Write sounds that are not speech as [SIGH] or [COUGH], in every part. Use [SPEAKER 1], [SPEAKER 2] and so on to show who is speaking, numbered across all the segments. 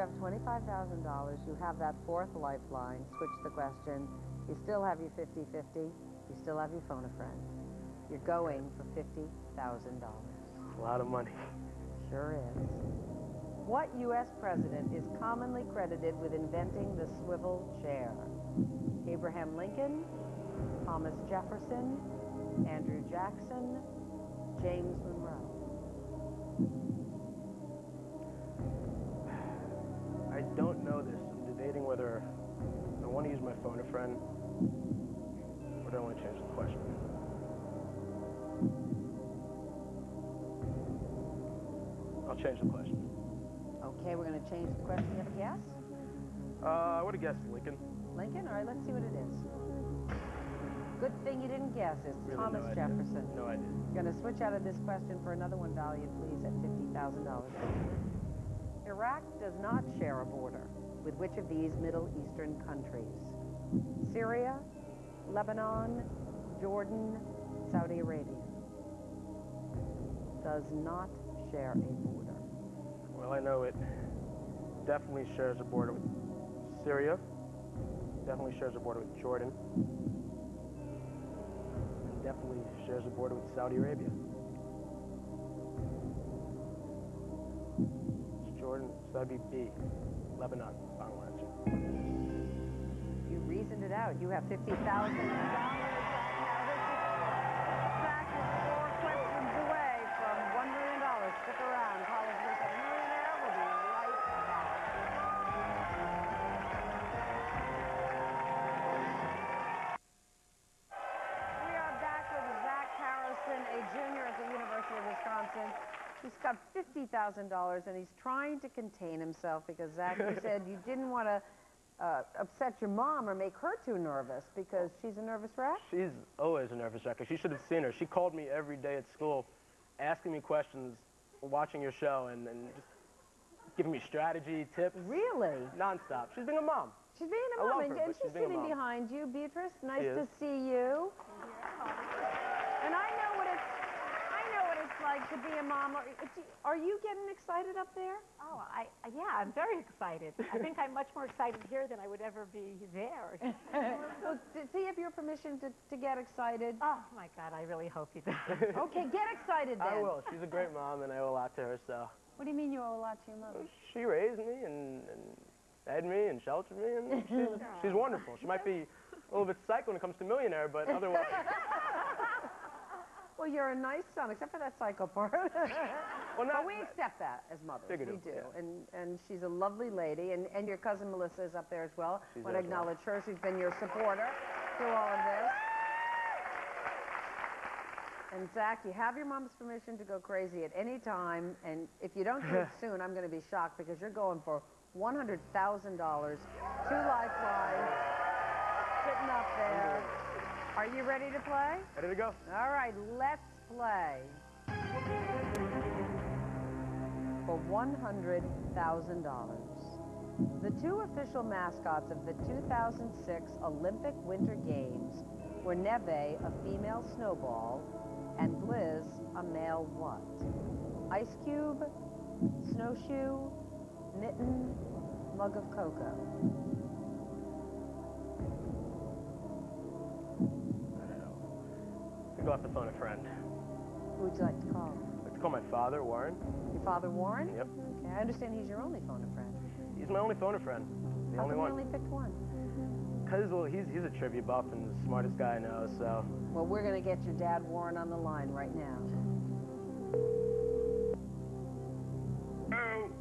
[SPEAKER 1] have $25,000. You have that fourth lifeline. Switch the question. You still have your 50-50. You still have your phone a friend. You're going for $50,000.
[SPEAKER 2] A lot of money.
[SPEAKER 1] Sure is. What U.S. president is commonly credited with inventing the swivel chair? Abraham Lincoln, Thomas Jefferson, Andrew Jackson, James Monroe.
[SPEAKER 2] Phone a friend or do I want to change the question. I'll change the question.
[SPEAKER 1] Okay, we're going to change the question. You have a guess?
[SPEAKER 2] Uh, I would have guessed Lincoln.
[SPEAKER 1] Lincoln? All right, let's see what it is. Good thing you didn't guess. It's
[SPEAKER 2] Really,
[SPEAKER 1] Thomas
[SPEAKER 2] no.
[SPEAKER 1] Jefferson.
[SPEAKER 2] No idea.
[SPEAKER 1] Going to switch out of this question for another one valued, please, at $50,000. Iraq does not share a border with which of these Middle Eastern countries? Syria, Lebanon, Jordan, Saudi Arabia. Does not share a border.
[SPEAKER 2] Well, I know it definitely shares a border with Syria, definitely shares a border with Jordan, and definitely shares a border with Saudi Arabia. It's Jordan, be B, Lebanon, final
[SPEAKER 1] out. You have $50,000. Zach is four questions away from $1 million. Stick around. College Weekend Millionaire will be right back. We are back with Zach Harrison, a junior at the University of Wisconsin. He's got $50,000 and he's trying to contain himself because, Zach, you [LAUGHS] said you didn't want to uh, upset your mom or make her too nervous because she's a nervous wreck?
[SPEAKER 2] She's always a nervous wreck. She should have seen her. She called me every day at school, asking me questions, watching your show, and, and just giving me strategy, tips,
[SPEAKER 1] Really?
[SPEAKER 2] nonstop. She's being a mom.
[SPEAKER 1] She's being a
[SPEAKER 2] I
[SPEAKER 1] mom,
[SPEAKER 2] her,
[SPEAKER 1] and
[SPEAKER 2] she's
[SPEAKER 1] she's sitting behind you, Beatrice. Nice to see you. And I know what it's. I know what it's like to be a mom. Are, uh, are you getting excited up there?
[SPEAKER 3] Oh, I, yeah, I'm very excited. I think I'm much more excited here than I would ever be there. [LAUGHS]
[SPEAKER 1] well, d- see if your permission to, to get excited.
[SPEAKER 3] Oh, my God, I really hope you do. [LAUGHS]
[SPEAKER 1] Okay, get excited then.
[SPEAKER 2] I will. She's a great mom, and I owe a lot to her, so.
[SPEAKER 1] What do you mean you owe a lot to your mother?
[SPEAKER 2] She raised me and, and fed me and sheltered me, and she's, [LAUGHS] she's wonderful. She might be a little bit psycho when it comes to millionaire, but otherwise,
[SPEAKER 1] Well, you're a nice son, except for that psycho part. [LAUGHS]
[SPEAKER 2] well, not,
[SPEAKER 1] but we accept that as mothers. We do.
[SPEAKER 2] yeah.
[SPEAKER 1] And and she's a lovely lady. And, and your cousin Melissa is up there as well.
[SPEAKER 2] She's
[SPEAKER 1] want to
[SPEAKER 2] as well.
[SPEAKER 1] acknowledge her. She's been your supporter through all of this. And Zach, you have your mom's permission to go crazy at any time. And if you don't do it [LAUGHS] soon, I'm going to be shocked because you're going for $100,000. Two lifelines sitting up there. Are you ready to play?
[SPEAKER 2] ready to go?
[SPEAKER 1] All right, let's play. For $100,000. The two official mascots of the 2006 Olympic Winter Games were Neve, a female snowball, and Gliz, a male what? Ice cube, snowshoe, mitten, mug of cocoa.
[SPEAKER 2] Go off the phone a friend.
[SPEAKER 1] Who would you like to call?
[SPEAKER 2] I'd like to call my father, Warren.
[SPEAKER 1] Your father, Warren?
[SPEAKER 2] Yep.
[SPEAKER 1] Okay, I understand he's your only phone a friend.
[SPEAKER 2] He's my only phone a friend. The
[SPEAKER 1] How
[SPEAKER 2] only
[SPEAKER 1] come
[SPEAKER 2] one.
[SPEAKER 1] you only picked one?
[SPEAKER 2] Because well, he's, he's a trivia buff and the smartest guy I know, so.
[SPEAKER 1] Well, we're going to get your dad, Warren, on the line right now.
[SPEAKER 4] Hello.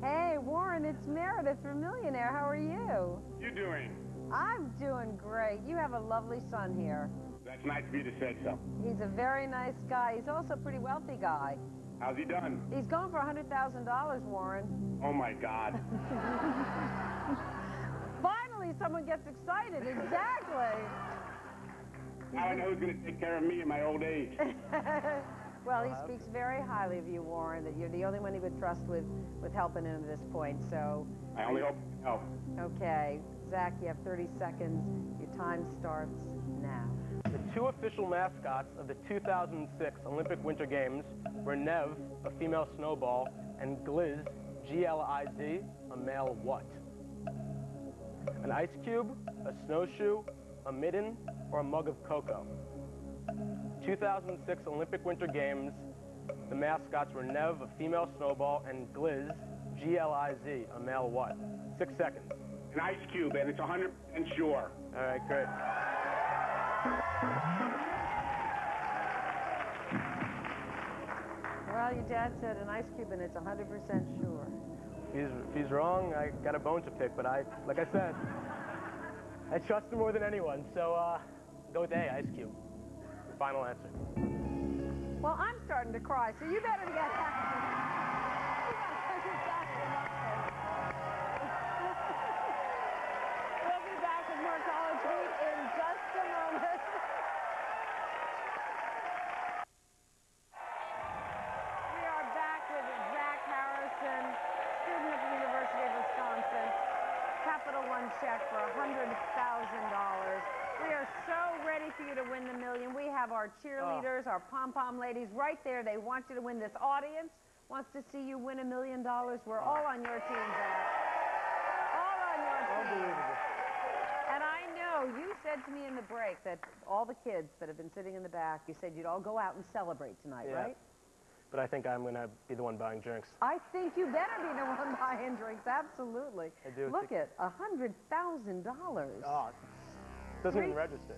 [SPEAKER 1] Hey, Warren, it's Meredith from Millionaire. How are you?
[SPEAKER 4] You doing?
[SPEAKER 1] I'm doing great. You have a lovely son here.
[SPEAKER 4] That's nice of you to say so.
[SPEAKER 1] He's a very nice guy. He's also a pretty wealthy guy.
[SPEAKER 4] How's he done?
[SPEAKER 1] He's going for $100,000, Warren.
[SPEAKER 4] Oh my God. [LAUGHS]
[SPEAKER 1] Finally, someone gets excited. Exactly.
[SPEAKER 4] Now I know who's going to take care of me in my old age. [LAUGHS]
[SPEAKER 1] well, he speaks very highly of you, Warren, that you're the only one he would trust with, with helping him at this point. So,
[SPEAKER 4] I only hope you help.
[SPEAKER 1] okay. Zach, you have 30 seconds. Your time starts now.
[SPEAKER 2] The two official mascots of the 2006 Olympic Winter Games were Nev, a female snowball, and Gliz, G-L-I-Z, a male what? An ice cube, a snowshoe, a midden, or a mug of cocoa? 2006 Olympic Winter Games, the mascots were Nev, a female snowball, and Gliz, G-L-I-Z, a male what? Six seconds.
[SPEAKER 4] An ice cube, and it's 100% sure.
[SPEAKER 2] All right, great.
[SPEAKER 1] Well, your dad said an ice cube, and it's 100% sure.
[SPEAKER 2] If he's, if he's wrong, I got a bone to pick, but I, like I said, I trust him more than anyone, so uh, go with A, Ice Cube. Final answer.
[SPEAKER 1] Well, I'm starting to cry, so you better get happy. $100,000. We are so ready for you to win the million. We have our cheerleaders, oh. our pom-pom ladies right there. They want you to win. This audience wants to see you win a million dollars. We're all on your team, Zach. All on your team.
[SPEAKER 2] Unbelievable.
[SPEAKER 1] And I know you said to me in the break that all the kids that have been sitting in the back, you said you'd all go out and celebrate tonight,
[SPEAKER 2] Yeah.
[SPEAKER 1] right?
[SPEAKER 2] But I think I'm going to be the one buying drinks.
[SPEAKER 1] I think you better be the one [LAUGHS] buying drinks. Absolutely.
[SPEAKER 2] I do
[SPEAKER 1] Look at a hundred thousand dollars.
[SPEAKER 2] Oh, doesn't even register.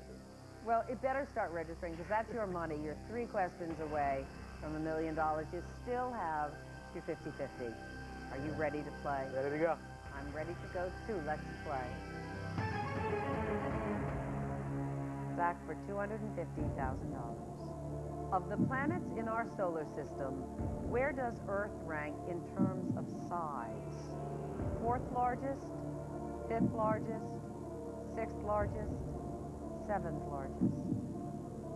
[SPEAKER 1] Well, it better start registering because that's your money. You're three questions away from a million dollars. You still have your 50-50. Are you ready to play?
[SPEAKER 2] Ready to go.
[SPEAKER 1] I'm ready to go too. Let's play. Back for $250,000. Of the planets in our solar system, where does Earth rank in terms of size? Fourth largest, fifth largest, sixth largest, seventh largest.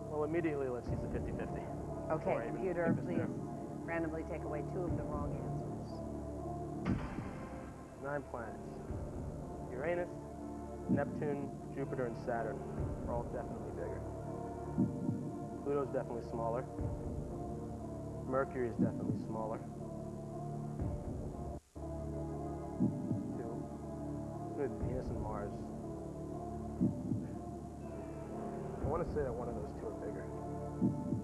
[SPEAKER 2] Well, immediately let's use the 50-50.
[SPEAKER 1] Okay,
[SPEAKER 2] Before I even
[SPEAKER 1] computer, please
[SPEAKER 2] through.
[SPEAKER 1] randomly take away two of the wrong answers.
[SPEAKER 2] Nine planets. Uranus, Neptune, Jupiter, and Saturn are all definitely bigger. Pluto's definitely smaller. Mercury is definitely smaller. Venus and Mars. I want to say that one of those two are bigger.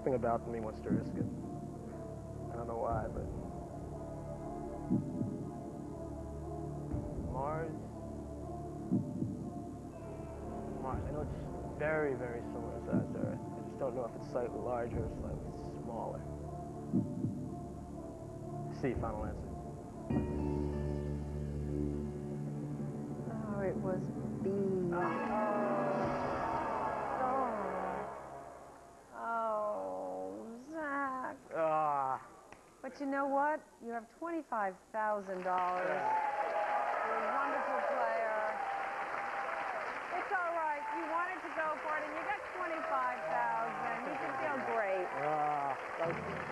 [SPEAKER 2] Something about me wants to risk it. I don't know why, but Mars. Mars. I know it's very, very similar size to Earth. I just don't know if it's slightly larger or slightly smaller. C, final answer.
[SPEAKER 1] You know what? You have $25,000. You're a wonderful player. It's all right. You wanted to go for it, and you got 25000 You can feel great.
[SPEAKER 2] Ah.